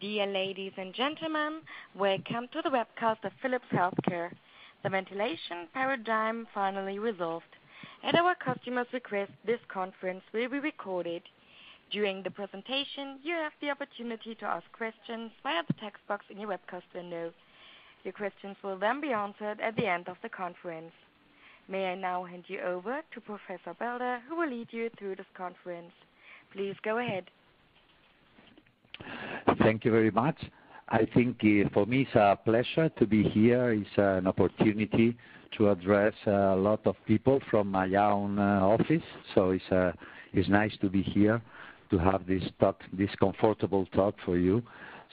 Dear ladies and gentlemen, welcome to the webcast of Philips Healthcare. The ventilation paradigm finally resolved. At our customer's request, this conference will be recorded. During the presentation, you have the opportunity to ask questions via the text box in your webcast window. Your questions will then be answered at the end of the conference. May I now hand you over to Professor Belda, who will lead you through this conference. Please go ahead. Thank you very much. I think uh, for me it's a pleasure to be here. It's an opportunity to address a lot of people from my own uh, office. So uh, it's nice to be here to have this talk this comfortable talk for you.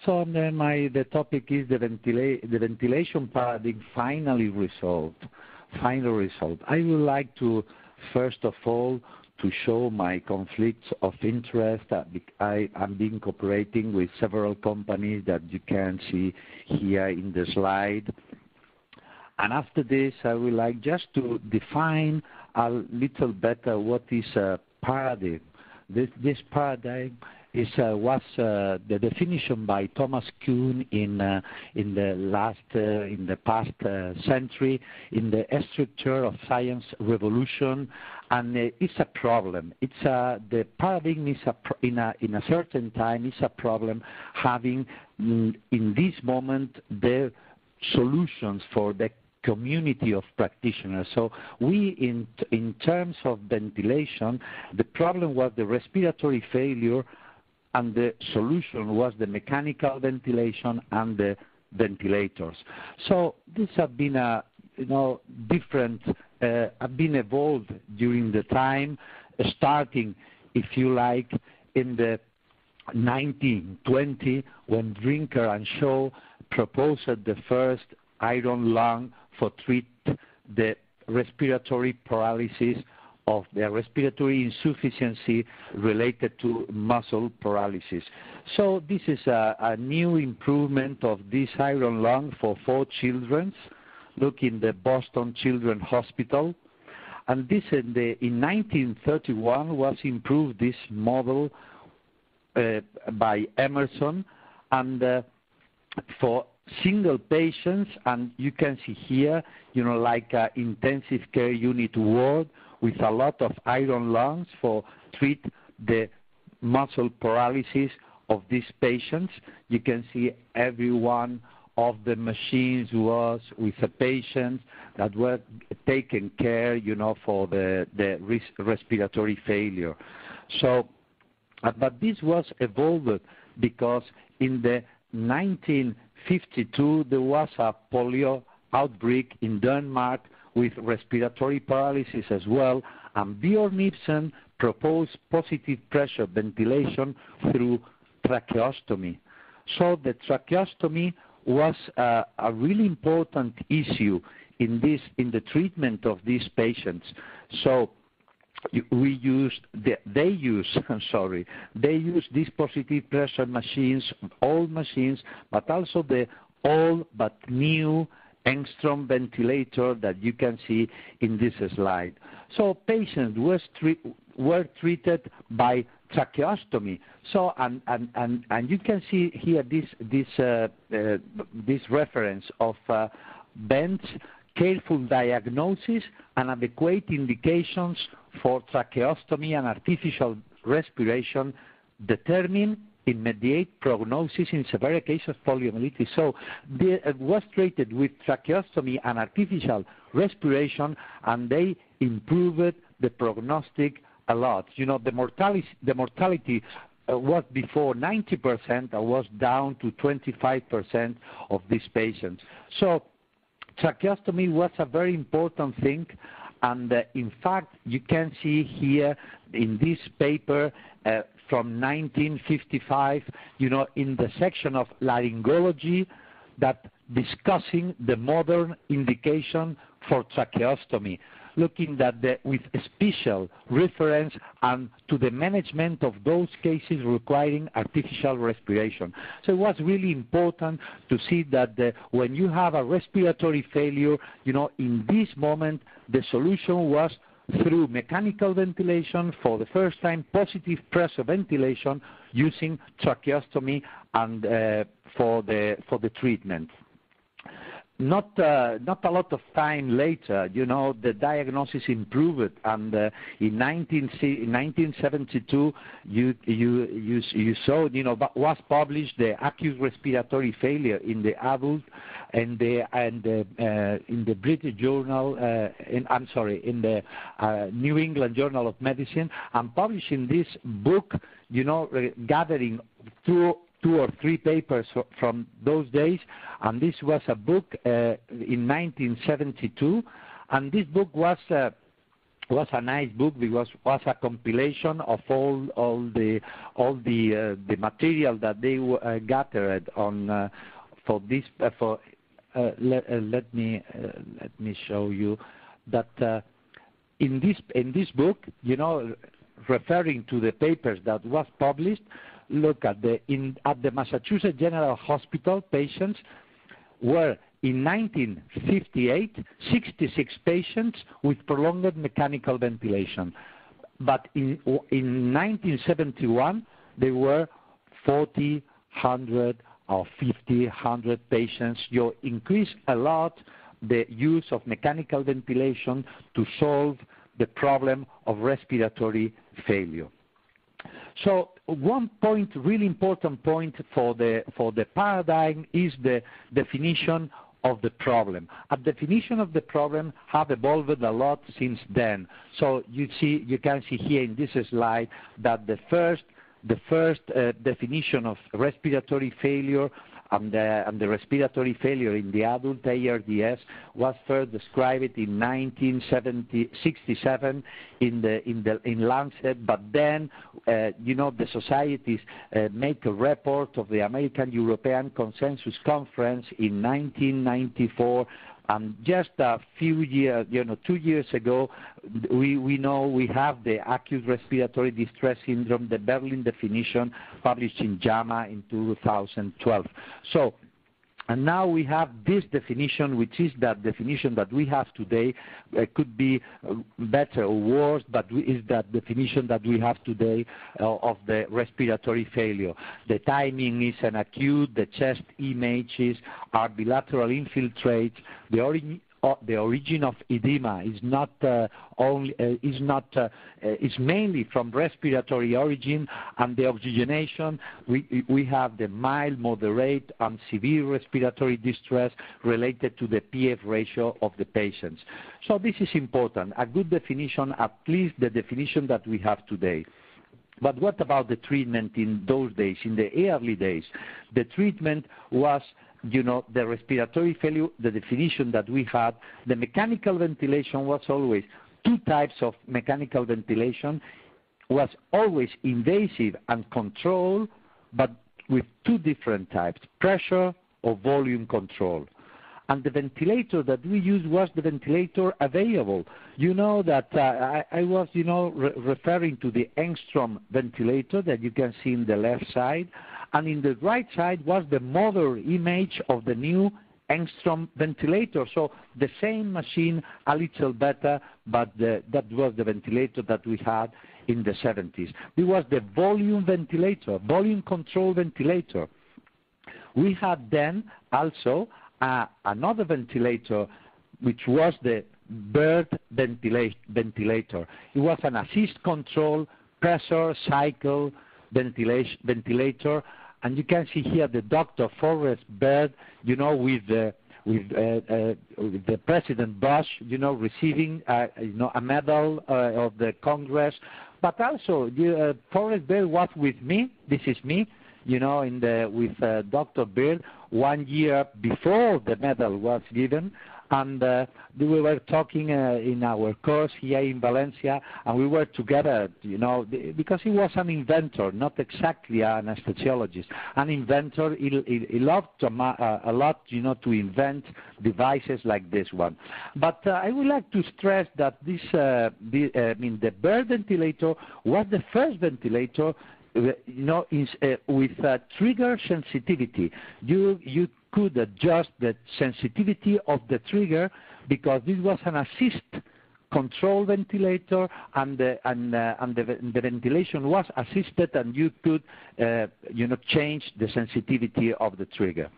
So my the topic is the ventilation paradigm finally resolved. I would like to, first of all, to show my conflicts of interest. I am been cooperating with several companies that you can see here in the slide. And After this, I would like just to define a little better what is a paradigm. This, This paradigm Uh, was uh, the definition by Thomas Kuhn in uh, in the last uh, in the past century in the Structure of Science revolution, and it's a problem. It's the paradigm is in a in a certain time is a problem having, mm, in this moment, the solutions for the community of practitioners. So we, in, in terms of ventilation, the problem was the respiratory failure, and the solution was the mechanical ventilation and the ventilators. So these have been a, you know, different, uh, have been evolved during the time, starting, if you like, in the 1920, when Drinker and Shaw proposed the first iron lung for treat the respiratory paralysis of the respiratory insufficiency related to muscle paralysis. So this is a new improvement of this iron lung for four children. Look in the Boston Children's Hospital. And this, in 1931, was improved, this model, uh, by Emerson, and uh, for single patients, and you can see here, you know like uh, intensive care unit ward with a lot of iron lungs for treat the muscle paralysis of these patients. You can see every one of the machines was with a patient that were taken care you know, for the respiratory failure. So, uh, but this was evolved because in the 1952, there was a polio outbreak in Denmark with respiratory paralysis as well, and Björn Nilsson proposed positive pressure ventilation through tracheostomy. So the tracheostomy was uh, a really important issue in this, in the treatment of these patients. So we used they use I'm sorry they use these positive pressure machines, old machines, but also the old but new Engstrom ventilator that you can see in this slide. So patients were treated by tracheostomy. So and you can see here this this uh this reference of Bentz careful diagnosis and adequate indications for tracheostomy and artificial respiration determine immediate prognosis in severe cases of poliomyelitis. So it uh, was treated with tracheostomy and artificial respiration, and they improved the prognostic a lot. You know, the mortality the mortality uh, was before 90% and was down to 25% of these patients. So tracheostomy was a very important thing, and uh, in fact, you can see here in this paper from 1955, you know, in the section of laryngology, that discussing the modern indication for tracheostomy, looking that the, with special reference and to the management of those cases requiring artificial respiration. So it was really important to see that when you have a respiratory failure, you know, in this moment, the solution was through mechanical ventilation for the first time, positive pressure ventilation using tracheostomy and uh, for the for the treatment not uh, not a lot of time later, you know, the diagnosis improved, and uh, in, 19, in 1972, you you you you saw, you know, was published the acute respiratory failure in the adult, and the and the, uh, in the British Journal, uh, in, I'm sorry, in the uh, New England Journal of Medicine, and publishing this book, you know, gathering through two or three papers from those days, and this was a book uh, in 1972, and this book was uh, was a nice book because it was a compilation of all all the all the uh, the material that they uh, gathered on uh, for this uh, for let, let me let me show you that in this in this book you know referring to the papers that was published look at the in at the Massachusetts General Hospital patients were in 1958 66 patients with prolonged mechanical ventilation, but in in 1971 there were 40, 100 or 50, 100 patients. You increase a lot the use of mechanical ventilation to solve the problem of respiratory failure. So one point, really important point for the, for the paradigm is the definition of the problem. A definition of the problem have evolved a lot since then. So you see, you can see here in this slide that the first, the first uh, definition of respiratory failure and the, and the respiratory failure in the adult ARDS was first described in 1967 in the in the in Lancet, but then uh, you know the societies uh, make a report of the American European Consensus Conference in 1994 and Um, just a few years, you know, two years ago, we, we know we have the acute respiratory distress syndrome, the Berlin definition published in JAMA in 2012. And now we have this definition, which is that definition that we have today. Uh, could be uh, better or worse, but is that definition that we have today uh, of the respiratory failure. The timing is an acute, the chest images are bilateral infiltrates, the origin the origin of edema is not uh, only uh, is not uh, uh, is mainly from respiratory origin, and the oxygenation we we have the mild, moderate, and severe respiratory distress related to the PF ratio of the patients. So this is important. A good definition, at least the definition that we have today. But what about the treatment in those days, in the early days? The treatment was you know, the respiratory failure, the definition that we had, the mechanical ventilation was always two types of mechanical ventilation, was always invasive and controlled, but with two different types, pressure or volume control. And the ventilator that we used was the ventilator available. You know that uh, I, I, was, you know, re referring to the Engstrom ventilator that you can see in the left side and in the right side was the model image of the new Engstrom ventilator. So the same machine, a little better, but the, that was the ventilator that we had in the 70s. It was the volume ventilator, volume control ventilator. We had then also uh, another ventilator, which was the Bird ventila ventilator. It was an assist control pressure cycle ventilator and you can see here the Dr. Forrest Bird, you know, with the with, uh, uh, with the President Bush, you know, receiving uh, a medal of the Congress, but also Forrest Bird was with me. This is me, you know, in the with Dr. Bird one year before the medal was given, and uh, we were talking uh, in our course here in Valencia, and we were together, you know, because he was an inventor, not exactly an anesthesiologist. An inventor, he, he, he loved uh, a lot, you know, to invent devices like this one. But I would like to stress that this, the, I mean, the Bird ventilator was the first ventilator you know, uh, with uh, trigger sensitivity. You, you could adjust the sensitivity of the trigger because this was an assist control ventilator, and the, and, uh, and the, the, ventilation was assisted, and you could uh, you know, change the sensitivity of the trigger.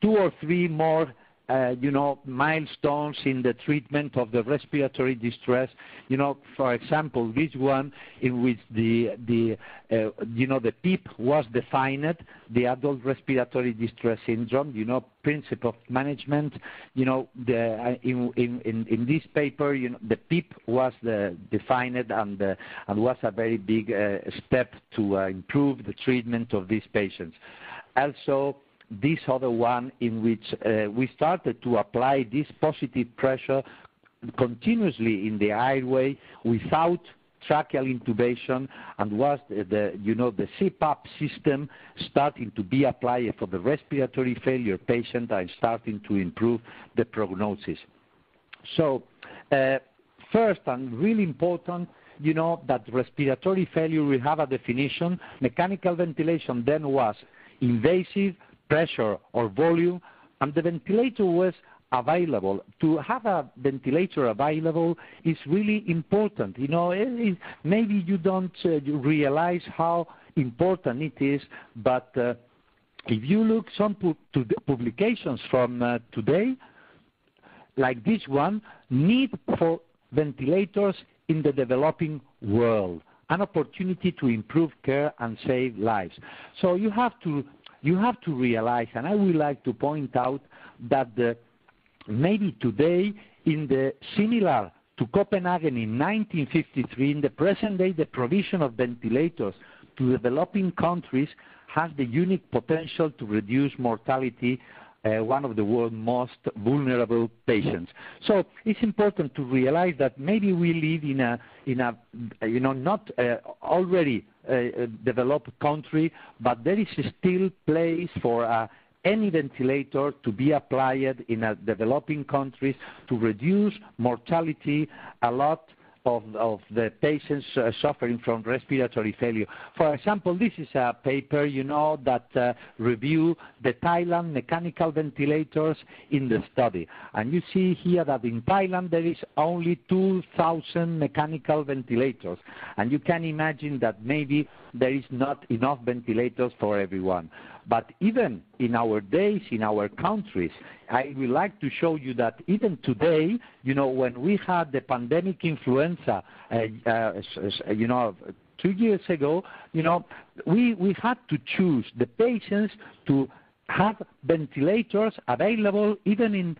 Two or three more milestones in the treatment of the respiratory distress. You know, for example, this one in which the, the uh, you know, the PEEP was defined, the adult respiratory distress syndrome, you know, principle of management. You know, the, uh, in, this paper, you know, the PEEP was the, defined and, uh, and was a very big uh, step to uh, improve the treatment of these patients. Also, this other one in which uh, we started to apply this positive pressure continuously in the airway without tracheal intubation and was the, you know the CPAP system starting to be applied for the respiratory failure patient and starting to improve the prognosis. So uh, first and really important you know that respiratory failure we have a definition mechanical ventilation then was invasive pressure or volume, and the ventilator was available. To have a ventilator available is really important. You know, it, it, maybe you don't uh, realize how important it is, but uh, if you look some pu to publications from uh, today, like this one, need for ventilators in the developing world, an opportunity to improve care and save lives. So you have to you have to realize, and I would like to point out that the, maybe today, in the similar to Copenhagen in 1953, in the present day, the provision of ventilators to developing countries has the unique potential to reduce mortality one of the world's most vulnerable patients. So it's important to realize that maybe we live in a, in a you know, not uh, already uh, developed country, but there is still place for uh, any ventilator to be applied in a developing countries to reduce mortality a lot of, of the patients uh, suffering from respiratory failure. For example, this is a paper, you know, that uh, review the Thailand mechanical ventilators in the study. And you see here that in Thailand there is only 2,000 mechanical ventilators. And you can imagine that maybe there is not enough ventilators for everyone. But even in our days, in our countries, I would like to show you that even today, you know, when we had the pandemic influenza, uh, uh, you know, two years ago, you know, we, we had to choose the patients to have ventilators available even in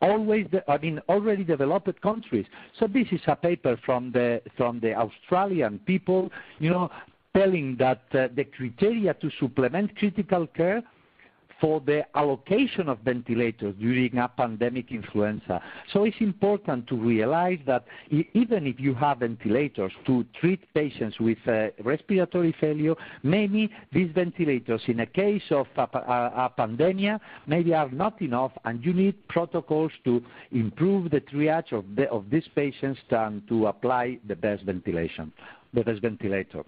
always the, I mean already developed countries. So this is a paper from the from the Australian people, you know, telling that uh, the criteria to supplement critical care for the allocation of ventilators during a pandemic influenza. So it's important to realize that even if you have ventilators to treat patients with uh, respiratory failure, maybe these ventilators, in a case of a, a, a pandemic, maybe are not enough, and you need protocols to improve the triage of, the, of these patients and to apply the best ventilation, the best ventilator.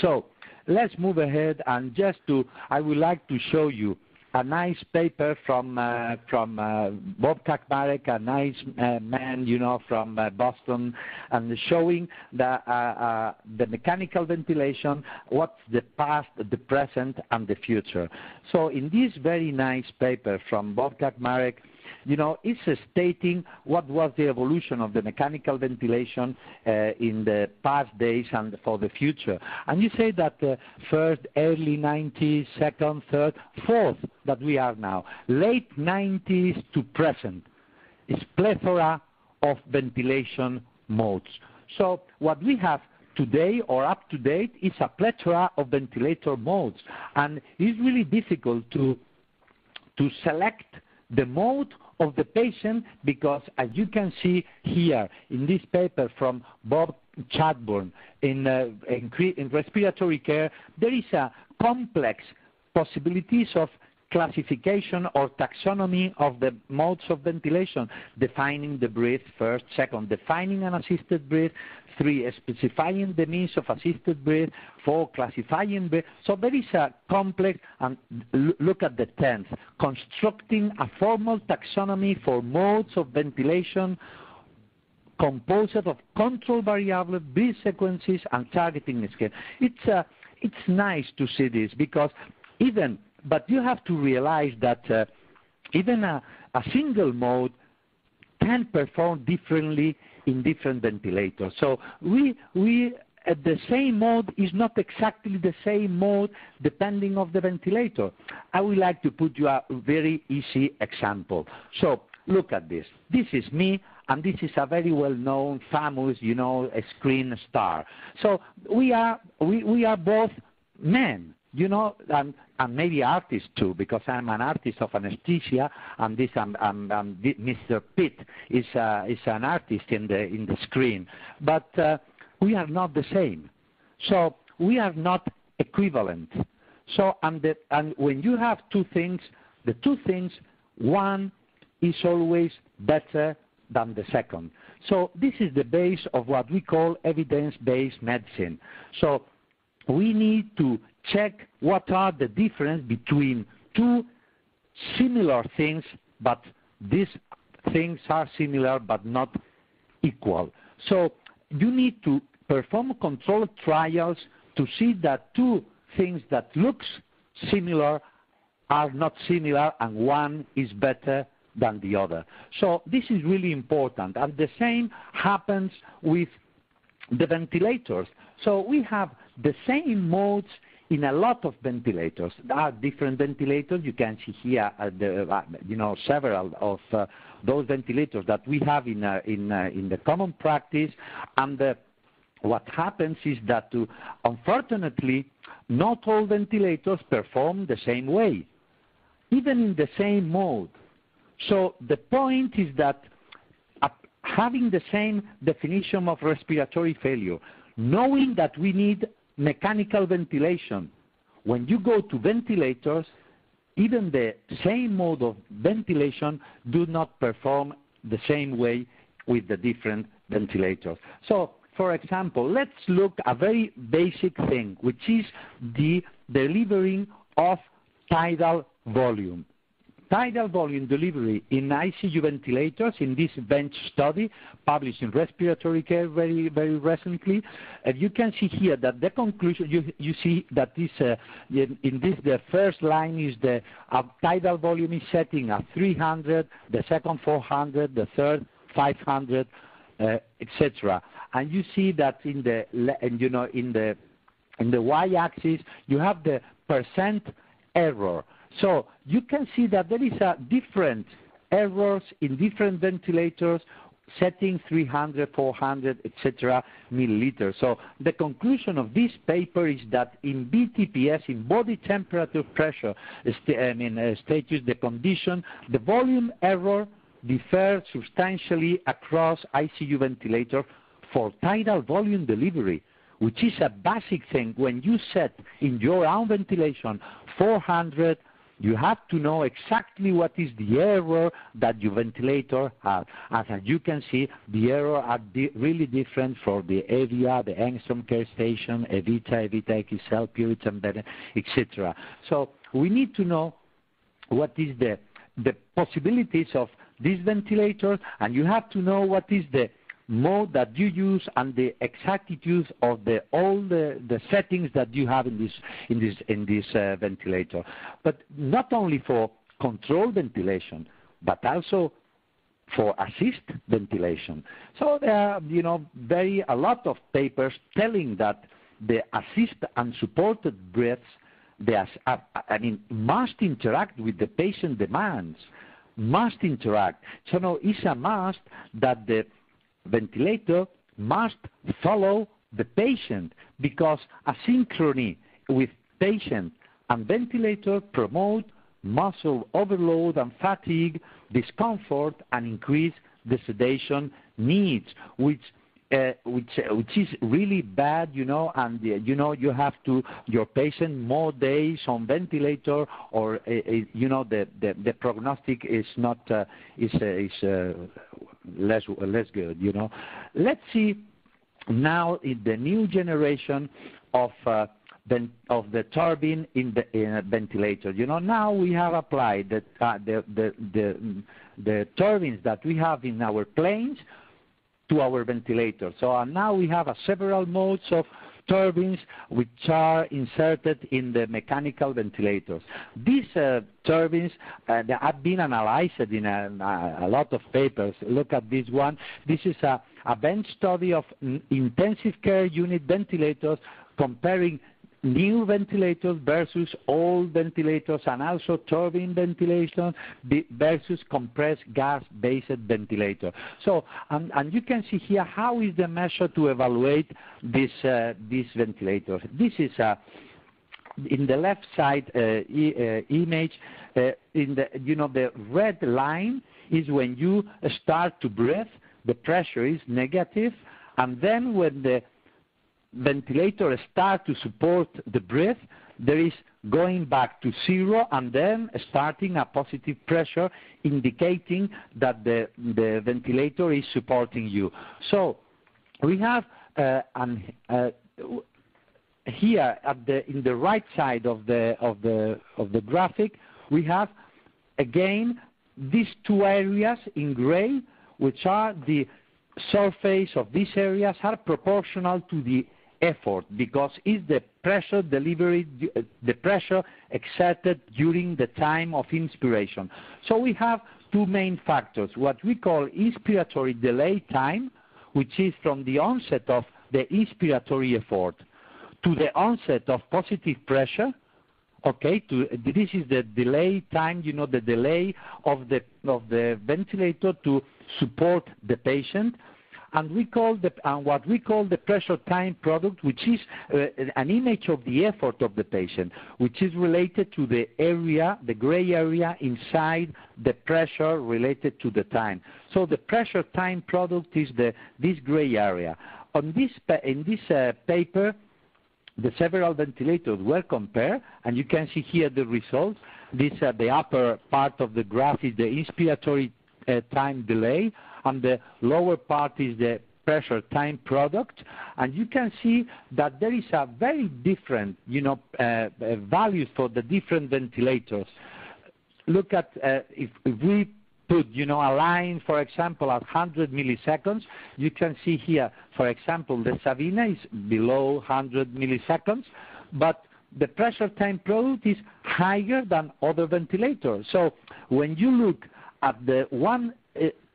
So let's move ahead and just to, I would like to show you a nice paper from uh, from uh, Bob Kacmarek, a nice uh, man, you know, from uh, Boston, and showing the uh, uh, the mechanical ventilation, what's the past, the present, and the future. So in this very nice paper from Bob Kacmarek, you know, it's stating what was the evolution of the mechanical ventilation uh, in the past days and for the future. And you say that uh, first, early 90s, second, third, fourth, that we are now. Late 90s to present is plethora of ventilation modes. So what we have today or up to date is a plethora of ventilator modes. And it's really difficult to, to select the mode of the patient because as you can see here in this paper from Bob Chatburn in, uh, in, in respiratory care, there is a complex possibilities of classification or taxonomy of the modes of ventilation, defining the breath first, second, defining an assisted breath, three, specifying the means of assisted breath, four, classifying breath. So there is a complex, and look at the tenth, constructing a formal taxonomy for modes of ventilation composed of control variable, bit sequences, and targeting scheme. It's, uh, it's nice to see this because even, but you have to realize that uh, even a, a single mode can perform differently in different ventilators. So we, we at the same mode is not exactly the same mode depending of the ventilator. I would like to put you a very easy example. So look at this. This is me, and this is a very well-known, famous, you know, screen star. So we are, we, we are both men you know, and, and maybe artists too, because I'm an artist of anesthesia, and this um, um, um, Mr. Pitt is, uh, is an artist in the in the screen. But uh, we are not the same, so we are not equivalent. So and, the, and when you have two things, the two things, one is always better than the second. So this is the base of what we call evidence-based medicine. So we need to check what are the difference between two similar things, but these things are similar but not equal. So you need to perform controlled trials to see that two things that looks similar are not similar and one is better than the other. So this is really important. And the same happens with the ventilators. So we have the same modes in a lot of ventilators. There are different ventilators. You can see here, uh, the, uh, you know, several of uh, those ventilators that we have in, uh, in, uh, in the common practice. And uh, what happens is that, unfortunately, not all ventilators perform the same way, even in the same mode. So the point is that having the same definition of respiratory failure, knowing that we need mechanical ventilation. When you go to ventilators, even the same mode of ventilation do not perform the same way with the different ventilators. So, for example, let's look a very basic thing, which is the delivering of tidal volume tidal volume delivery in ICU ventilators in this bench study published in Respiratory Care very, very recently. And you can see here that the conclusion, you, you see that this, uh, in, in, this, the first line is the uh, tidal volume is setting at 300, the second 400, the third 500, uh, etc. And you see that in the, and, you know, in the, in the y-axis, you have the percent error. So you can see that there is a different errors in different ventilators setting 300, 400, etc. milliliters. So the conclusion of this paper is that in BTPS, in body temperature pressure I mean, uh, status, the condition, the volume error differs substantially across ICU ventilator for tidal volume delivery, which is a basic thing. When you set in your own ventilation 400, you have to know exactly what is the error that your ventilator has. As you can see, the error are di really different for the EVIA, the Engstrom Care Station, Evita, Evita XL, Puritan, etc. So we need to know what is the, the possibilities of this ventilator, and you have to know what is the mode that you use and the exactitude of the, all the, the settings that you have in this, in this, in this uh, ventilator. But not only for controlled ventilation, but also for assist ventilation. So there are, you know, very a lot of papers telling that the assist and supported breaths, they are, I mean, must interact with the patient demands, must interact. So it's a must that the ventilator must follow the patient because asynchrony with patient and ventilator promote muscle overload and fatigue, discomfort, and increase the sedation needs, which uh, which uh, which is really bad, you know, and uh, you know you have to your patient more days on ventilator, or uh, you know the, the the prognostic is not is is less less good, you know. Let's see now in the new generation of of the turbine in the in ventilator. You know, now we have applied the, the, the, the, the turbines that we have in our planes to our ventilator. So uh, now we have uh, several modes of turbines which are inserted in the mechanical ventilators. These uh, turbines uh, have been analyzed in a, a, lot of papers. Look at this one. This is a, a bench study of intensive care unit ventilators comparing new ventilators versus old ventilators and also turbine ventilation versus compressed gas-based ventilator. So, and, and, you can see here how is the measure to evaluate this, uh, this ventilator. This is uh, in the left side uh, image, in the you know the red line is when you start to breathe, the pressure is negative, and then when the ventilator start to support the breath, there is going back to zero and then starting a positive pressure indicating that the, the ventilator is supporting you. So we have uh, an, uh, here the, in the right side of the, of, the, of the graphic, we have again these two areas in gray, which are the surface of these areas are proportional to the effort because it's the pressure delivery, the pressure exerted during the time of inspiration. So we have two main factors, what we call inspiratory delay time, which is from the onset of the inspiratory effort to the onset of positive pressure, okay, to, this is the delay time, you know, the delay of the, of the ventilator to support the patient and we call the, and what we call the pressure time product, which is uh, an image of the effort of the patient, which is related to the area, the gray area inside the pressure related to the time. So the pressure time product is the, this gray area. On this, in this uh, paper, the several ventilators were compared, and you can see here the results. This, uh, the upper part of the graph is the inspiratory uh, time delay, and the lower part is the pressure time product. And you can see that there is a very different, you know, uh, uh, values for the different ventilators. Look at uh, if, if we put, you know, a line, for example, at 100 milliseconds, you can see here, for example, the Savina is below 100 milliseconds, but the pressure time product is higher than other ventilators. So when you look at the one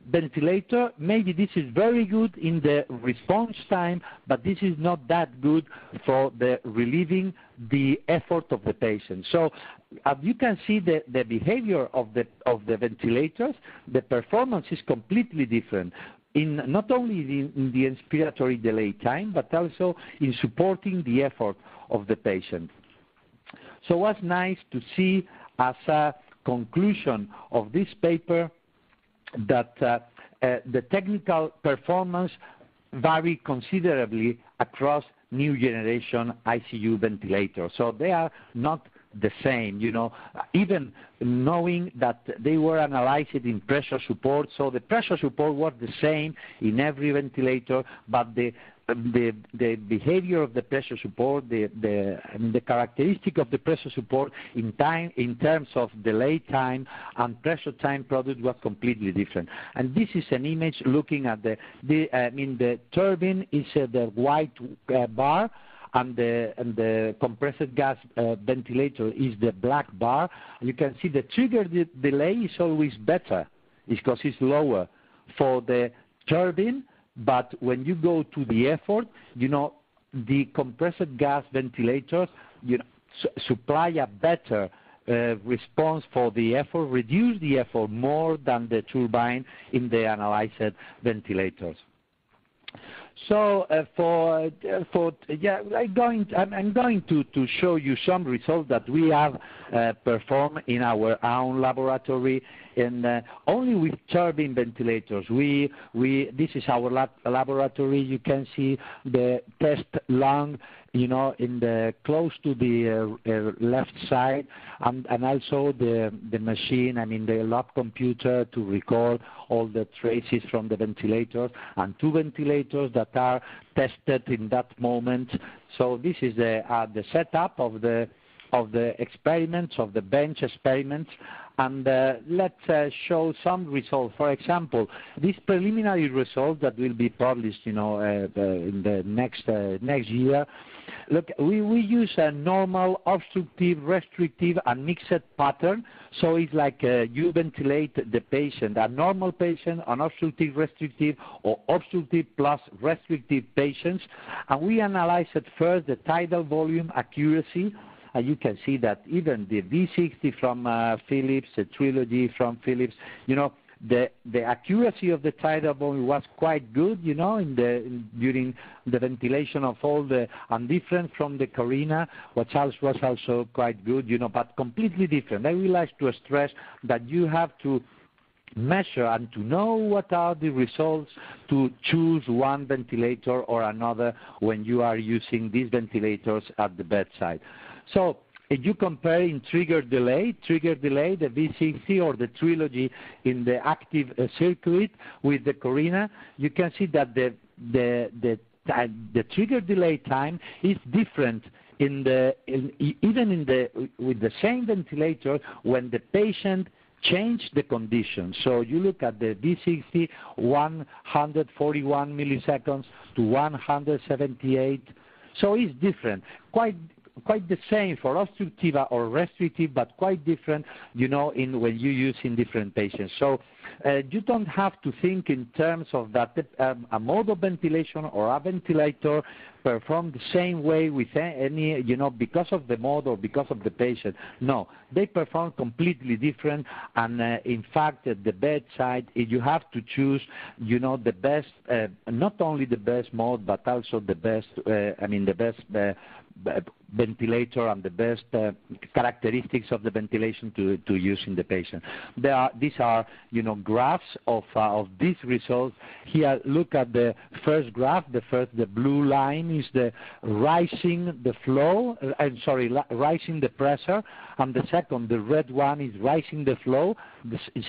ventilator, maybe this is very good in the response time, but this is not that good for the relieving the effort of the patient. So as you can see the, the behavior of the, of the ventilators, the performance is completely different in not only in, in the inspiratory delay time, but also in supporting the effort of the patient. So it was nice to see as a conclusion of this paper that uh, uh, the technical performance vary considerably across new generation ICU ventilators. So they are not the same, you know, even knowing that they were analyzed in pressure support. So the pressure support was the same in every ventilator, but the the, the behavior of the pressure support, the, the, I mean, the characteristic of the pressure support in time, in terms of delay time and pressure time product was completely different. And this is an image looking at the, the I mean, the turbine is uh, the white uh, bar, and the, and the compressed gas uh, ventilator is the black bar. You can see the trigger de delay is always better because it's lower for the turbine when you go to the effort, you know, the compressed gas ventilators supply a better uh, response for the effort, reduce the effort more than the turbine in the analyzed ventilators. So uh, for uh, for yeah, I'm going to, I'm, I'm, going to, to show you some results that we have uh, performed in our own laboratory, and uh, only with turbine ventilators. We we this is our lab, laboratory. You can see the test lung you know, in the close to the uh, uh, left side, and, and also the the machine, I mean the lab computer to record all the traces from the ventilators, and two ventilators that are tested in that moment. So this is the uh, the setup of the of the experiments, of the bench experiments, and let's show some results. For example, these preliminary results that will be published, you know, in the next next year. Look, we, we use a normal obstructive, restrictive, and mixed pattern. So it's like uh, you ventilate the patient, a normal patient, an obstructive, restrictive, or obstructive plus restrictive patients, and we analyze at first the tidal volume accuracy and you can see that even the V60 from uh, Philips, the Trilogy from Philips, you know, the the accuracy of the tidal volume was quite good, you know, in the in, during the ventilation of all the and different from the Carina, which was also quite good, you know, but completely different. I would like to stress that you have to measure and to know what are the results to choose one ventilator or another when you are using these ventilators at the bedside. So if you compare in trigger delay, trigger delay, the V60 or the Trilogy in the active uh, circuit with the Carina, you can see that the, the, the, the trigger delay time is different in the, in, even in the, with the same ventilator when the patient change the condition. So you look at the V60, 141 milliseconds to 178. So it's different. Quite quite the same for obstructive or restrictive, but quite different, you know, in when you use in different patients. So uh, you don't have to think in terms of that um, a mode of ventilation or a ventilator perform the same way with any, you know, because of the mode or because of the patient. No, they perform completely different. And uh, in fact, at the bedside, you have to choose, you know, the best, uh, not only the best mode, but also the best, uh, I mean, the best uh, ventilator and the best uh, characteristics of the ventilation to, to use in the patient. These are, you know, graphs of, uh, of these results. Here, look at the first graph. The first, the blue line is the rising the flow, uh, I'm sorry, rising the pressure, and the second, the red one, is rising the flow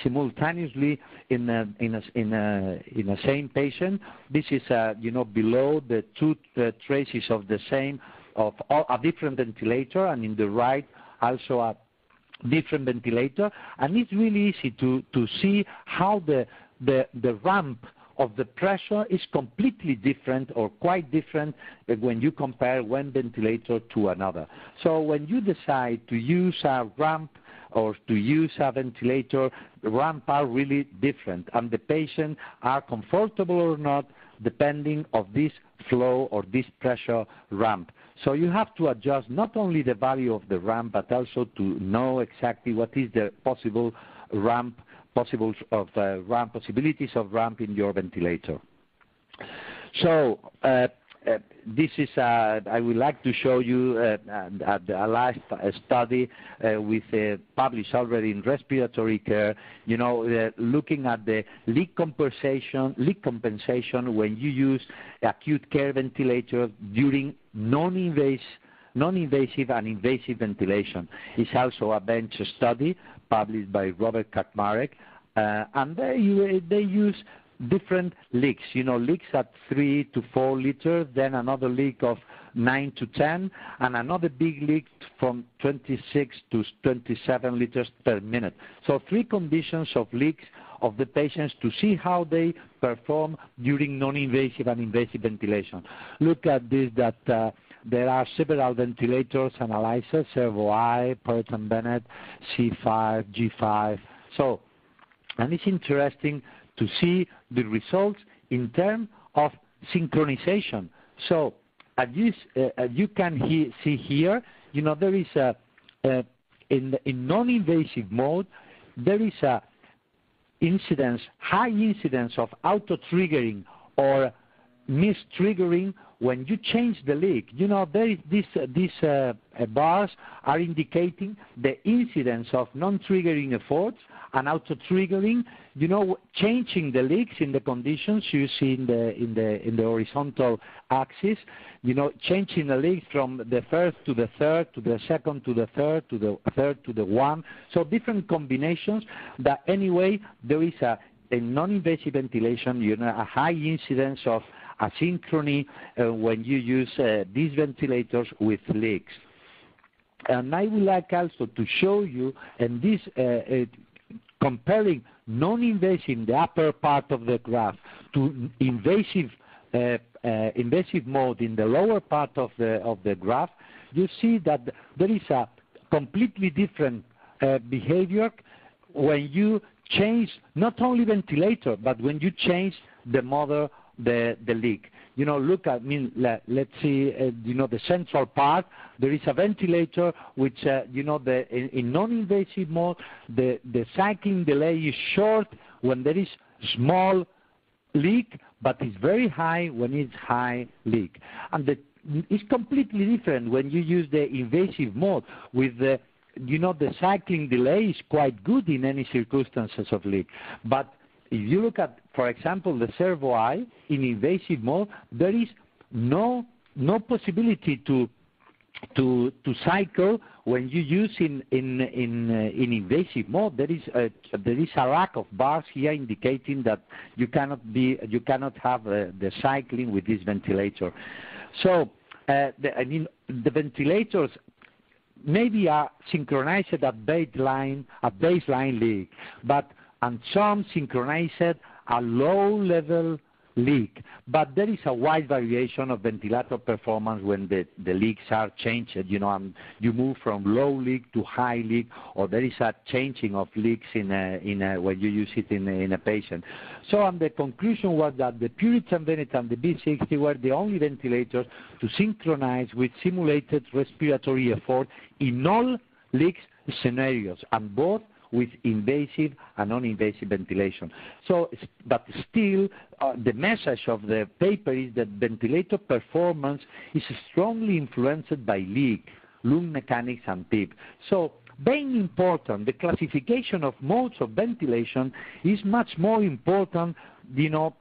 simultaneously in a same patient. This is, uh, you know, below the two uh, traces of the same of all, a different ventilator, and in the right also a different ventilator. And it's really easy to, to see how the, the, the ramp of the pressure is completely different or quite different eh, when you compare one ventilator to another. So when you decide to use a ramp or to use a ventilator, ramp are really different, and the patient are comfortable or not depending of this flow or this pressure ramp. So you have to adjust not only the value of the ramp, but also to know exactly what is the possible ramp, possible of uh, ramp possibilities of ramp in your ventilator. So uh, uh, this is, uh, I would like to show you uh, a last study with published already in respiratory care, you know, looking at the leak compensation, leak compensation when you use acute care ventilator during non-invasive and invasive ventilation. It's also a bench study published by Robert Kacmarek, uh, and they, they use different leaks. You know, leaks at 3 to 4 liters, then another leak of 9 to 10, and another big leak from 26 to 27 liters per minute. So three conditions of leaks of the patients to see how they perform during non-invasive and invasive ventilation. Look at this that uh, there are several ventilators analyzers, Servo-i, Puritan Bennett, C5, G5. So, and it's interesting to see the results in terms of synchronization. So as you, uh, as you can he, see here, you know, there is a, in, in non-invasive mode, there is a incidence, high incidence of auto-triggering or mis-triggering when you change the leak, you know, there is this, uh, these uh, bars are indicating the incidence of non-triggering efforts and auto-triggering, you know, changing the leaks in the conditions you see in the, in the, in the horizontal axis, you know, changing the leaks from the first to the third, to the second to the third, to the third to the one. So different combinations that anyway, there is a, a non-invasive ventilation, you know, a high incidence of asynchrony uh, when you use uh, these ventilators with leaks. and I would like also to show you, and this uh, uh, comparing non-invasive, in the upper part of the graph, to invasive uh, uh, invasive mode in the lower part of the of the graph, you see that there is a completely different uh, behavior when you change not only ventilator, but when you change the mother, the, the leak. You know, look at, I mean, let, us see, uh, you know, the central part, there is a ventilator which, uh, you know, the, in, in non-invasive mode, the, the cycling delay is short when there is small leak, but it's very high when it's high leak. And the, it's completely different when you use the invasive mode with the you know, the cycling delay is quite good in any circumstances of leak. But if you look at, for example, the Servo-i, in invasive mode, there is no no possibility to to to cycle when you use in in in, uh, in invasive mode. There is a there is a lack of bars here indicating that you cannot be you cannot have uh, the cycling with this ventilator. So uh, the, I mean the ventilators maybe are synchronized at baseline, at baseline leak, but and some synchronized at low-level leak. But there is a wide variation of ventilator performance when the, the leaks are changed. You know, and you move from low leak to high leak, or there is a changing of leaks in a, in a, when you use it in a, in a patient. So um, the conclusion was that the Puritan Bennett and the V60 were the only ventilators to synchronize with simulated respiratory effort in all leaks scenarios, and both with invasive and non-invasive ventilation. So, but still, uh, the message of the paper is that ventilator performance is strongly influenced by leak, lung mechanics, and PIP. So, very important, the classification of modes of ventilation is much more important, you know,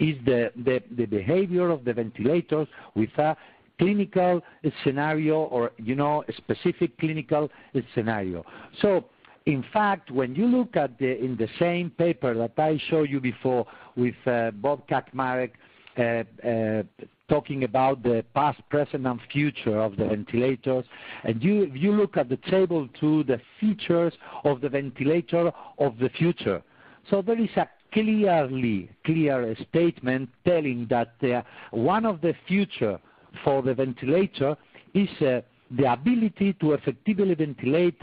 is the, the, the behavior of the ventilators with a clinical scenario or, you know, a specific clinical scenario. So in fact, when you look at the, in the same paper that I showed you before with uh, Bob Kacmarek uh, uh, talking about the past, present, and future of the ventilators, and you, if you look at the table to the features of the ventilator of the future. So there is a clearly clear statement telling that uh, one of the future for the ventilator is uh, the ability to effectively ventilate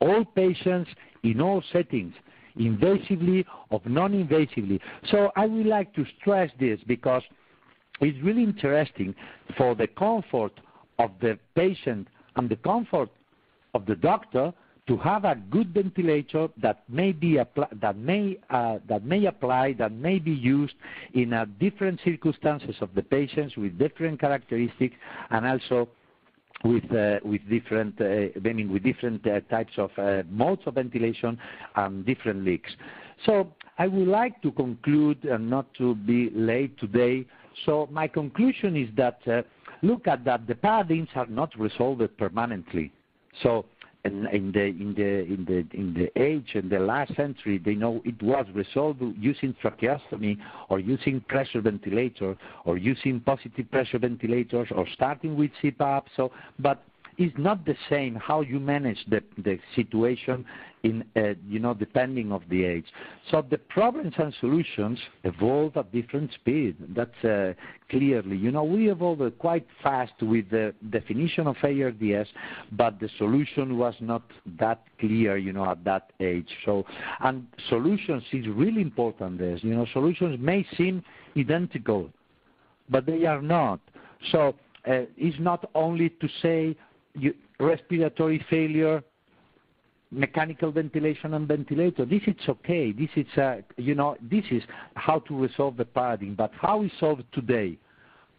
all patients in all settings, invasively or non-invasively. So I would like to stress this because it's really interesting for the comfort of the patient and the comfort of the doctor to have a good ventilator that may be that may uh, that may apply that may be used in uh, different circumstances of the patients with different characteristics and also with uh, with different uh, uh, types of modes of ventilation and different leaks. So I would like to conclude and not to be late today. So my conclusion is that look at that the paradigms are not resolved permanently. In, in, the in the in the in the age in the last century they know it was resolved using tracheostomy or using pressure ventilator or using positive pressure ventilators or starting with CPAP so but it's not the same how you manage the, the situation in, uh, you know, depending of the age. So the problems and solutions evolve at different speed. That's uh, clearly, you know, we evolved quite fast with the definition of ARDS, but the solution was not that clear, you know, at that age. So, and solutions is really important. This, you know, solutions may seem identical, but they are not. So uh, it's not only to say you, respiratory failure, mechanical ventilation and ventilator. This is okay. This is, uh, you know, this is how to resolve the paradigm. But how is solved today?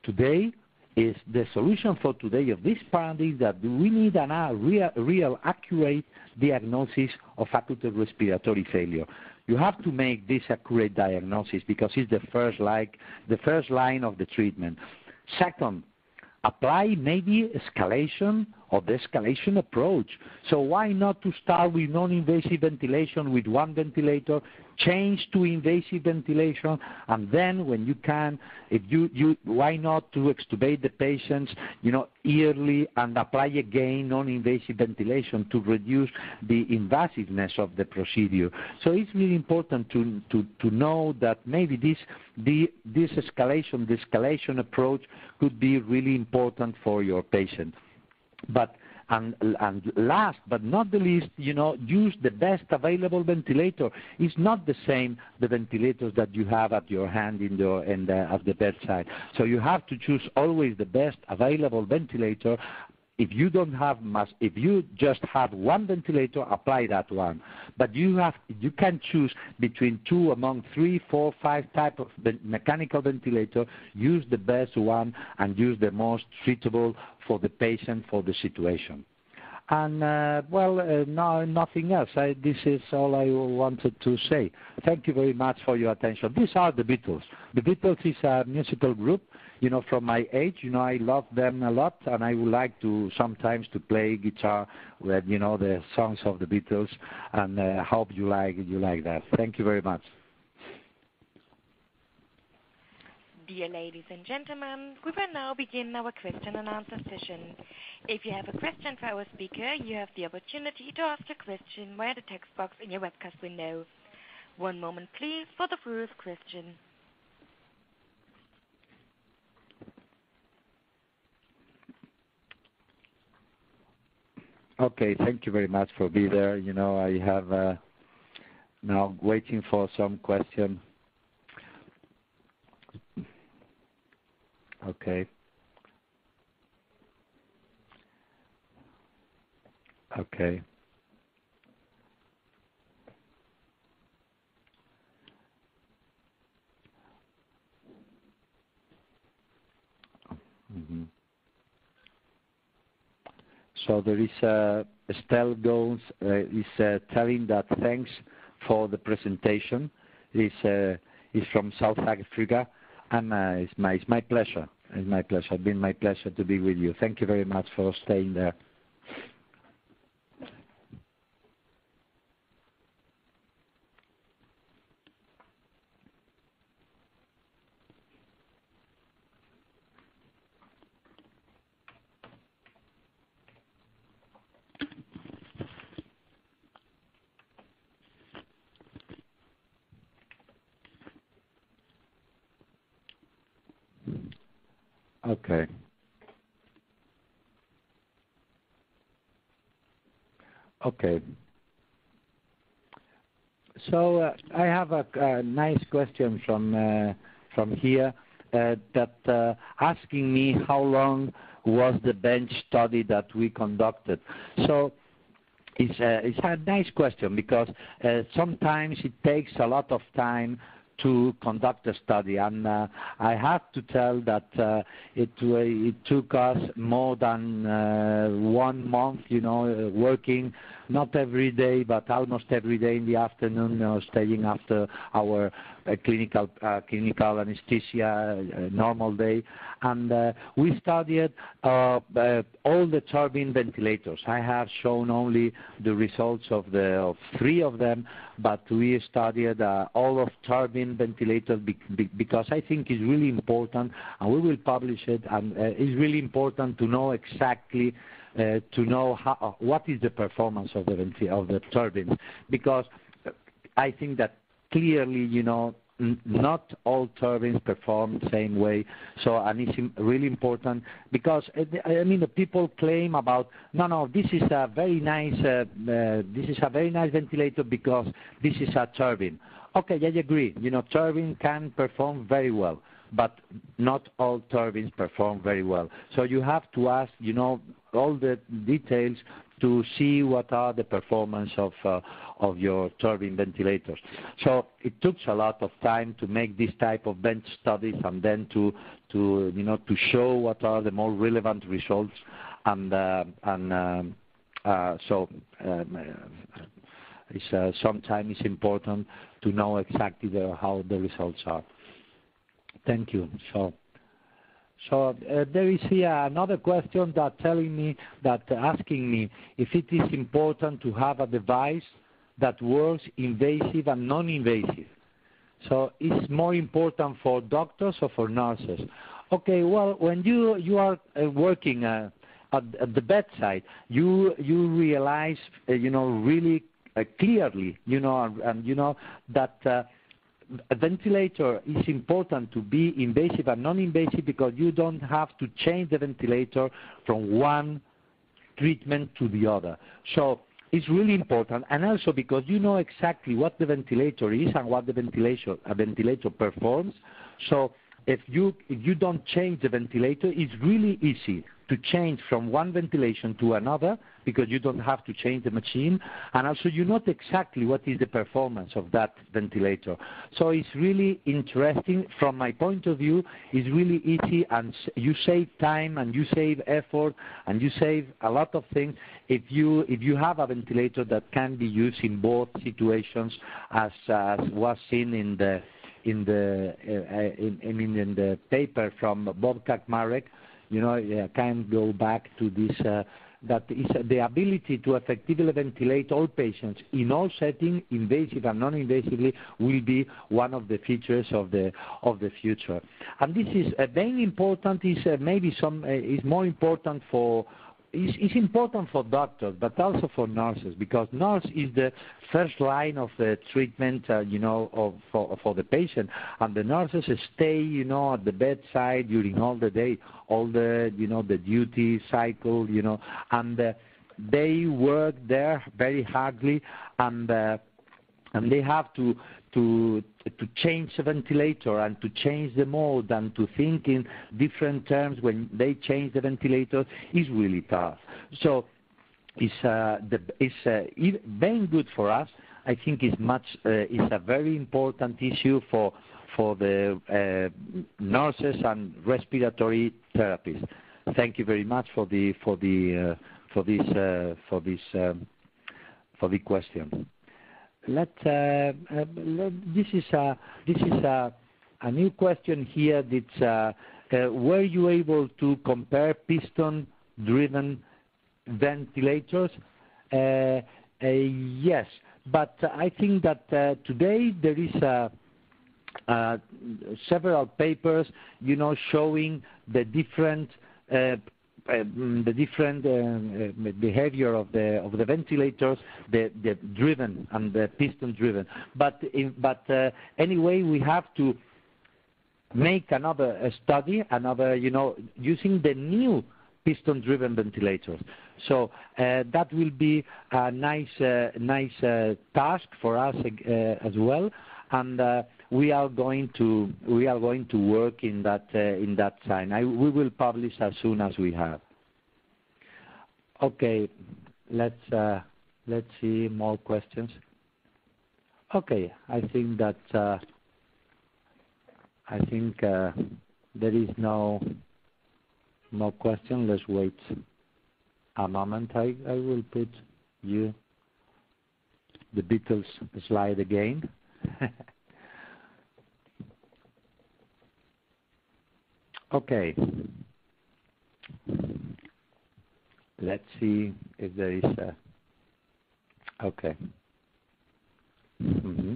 Today is the solution for today of this paradigm that we need a uh, real, real accurate diagnosis of acute respiratory failure. You have to make this accurate diagnosis because it's the first, like, the first line of the treatment. Second, apply maybe escalation of the escalation approach. So why not to start with non-invasive ventilation with one ventilator, change to invasive ventilation, and then when you can, if you, you why not to extubate the patients, you know, yearly and apply again non-invasive ventilation to reduce the invasiveness of the procedure. So it's really important to, to, to know that maybe this, the, this escalation, the escalation approach could be really important for your patient. But and, and last but not the least, you know, use the best available ventilator. It's not the same the ventilators that you have at your hand in the, in the, at the bedside. So you have to choose always the best available ventilator if you don't have much, if you just have one ventilator, apply that one. But you have, you can choose between two among three, four, five type of mechanical ventilator. Use the best one and use the most suitable for the patient for the situation. And uh, well, uh, no, nothing else. This is all I wanted to say. Thank you very much for your attention. These are the Beatles. The Beatles is a musical group you know, from my age, you know, I love them a lot, and I would like to sometimes to play guitar with, you know, the songs of the Beatles, and uh, hope you like you like that. Thank you very much. Dear ladies and gentlemen, we will now begin our question and answer session. If you have a question for our speaker, you have the opportunity to ask a question via the text box in your webcast window. One moment, please, for the first question. Okay, thank you very much for being there. You know, I have uh, now waiting for some question. Okay. Okay. Mm-hmm. So there is uh, Estelle Gomes uh, is uh, telling that thanks for the presentation. Is uh, is from South Africa, and uh, it's my it's my pleasure. It's my pleasure. It's been my pleasure to be with you. Thank you very much for staying there. Okay. Okay. So uh, I have a, a, nice question from uh, from here uh, that uh, asking me how long was the bench study that we conducted. So it's a, it's a nice question because uh, sometimes it takes a lot of time to conduct a study. And uh, I have to tell that it, it took us more than one month, you know, working not every day, but almost every day in the afternoon, know, staying after our uh, clinical uh, clinical anesthesia uh, normal day, and uh, we studied uh, uh, all the turbine ventilators. I have shown only the results of three of them, but we studied all of turbine ventilators be, be, because I think it's really important, and we will publish it. And it's really important to know exactly uh, to know how, uh, what is the performance of the turbines, because I think that clearly, you know, not all turbines perform the same way. So, and it's really important because uh, I mean, the people claim about no, no, this is a very nice, uh, uh, this is a very nice ventilator because this is a turbine. Okay, I agree. You know, turbine can perform very well but not all turbines perform very well. So you have to ask, you know, all the details to see what are the performance of uh, of your turbine ventilators. So it took a lot of time to make this type of bench studies and then to to you know to show what are the more relevant results and uh, and uh, so um, it's, sometimes it's important to know exactly how the results are. Thank you. Uh, there is here another question that telling me that asking me if it is important to have a device that works invasive and non-invasive. So it's more important for doctors or for nurses. Okay, well, when you are uh, working uh, at, the bedside, you you realize, you know, really clearly, you know, and, you know that a ventilator is important to be invasive and non-invasive because you don't have to change the ventilator from one treatment to the other. So it's really important, and also because you know exactly what the ventilator is and what the ventilation a ventilator performs. So if you if you don't change the ventilator, it's really easy to change from one ventilation to another because you don't have to change the machine. And also you know exactly what is the performance of that ventilator. So it's really interesting. From my point of view, it's really easy and you save time and you save effort and you save a lot of things if you if you have a ventilator that can be used in both situations as, as was seen in the in the uh, in, in, in the paper from Bob Kacmarek you know, I can go back to this, uh, that is the ability to effectively ventilate all patients in all settings, invasive and non-invasively, will be one of the features of the of the future. And this is uh, very important. Is uh, maybe some uh, is more important for is, is important for doctors, but also for nurses, because nurse is the first line of the treatment, uh, you know, of, for, for the patient, and the nurses stay, you know, at the bedside during all the day, all the, you know, the duty cycle, you know, and uh, they work there very hardly, and uh, and they have to to to change the ventilator and to change the mode and to think in different terms when they change the ventilator is really tough. So it's, uh, uh, very good for us. I think much uh, a very important issue for for the nurses and respiratory therapists. Thank you very much for the for the for this for this for the question let, uh, uh, let this is a this is a, new question here. Uh, uh, were you able to compare piston-driven ventilators? Uh, uh, yes, but I think that today there is several papers, you know, showing the different the different uh, uh, behavior of the ventilators, the, driven and the piston driven. But uh, anyway, we have to make another study, another you know, using the new piston-driven ventilators. So uh, that will be a nice uh, uh, task for us as well, and we are going to we are going to work in that uh, in that sign. We will publish as soon as we have. Okay, let's uh, let's see more questions. Okay, I think that uh, I think there is no no question. Let's wait a moment. I, I will put you the Beatles slide again. Okay. Let's see if there is a. Okay. Mm-hmm.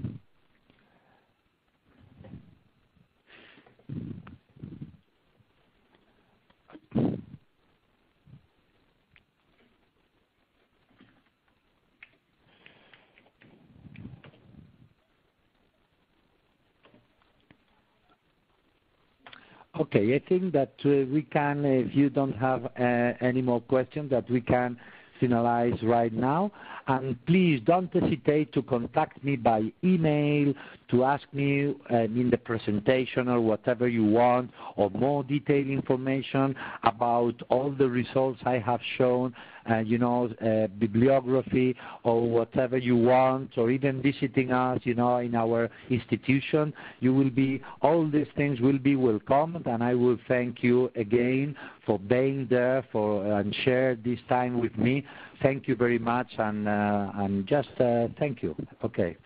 Okay. I think that uh, we can, if you don't have uh, any more questions, that we can finalize right now. And please don't hesitate to contact me by email to ask me uh, in the presentation or whatever you want or more detailed information about all the results I have shown, uh, you know, uh, bibliography or whatever you want or even visiting us, you know, in our institution. You will be, all these things will be welcomed and I will thank you again for being there for and share this time with me. Thank you very much and, uh, and just uh, thank you. Okay.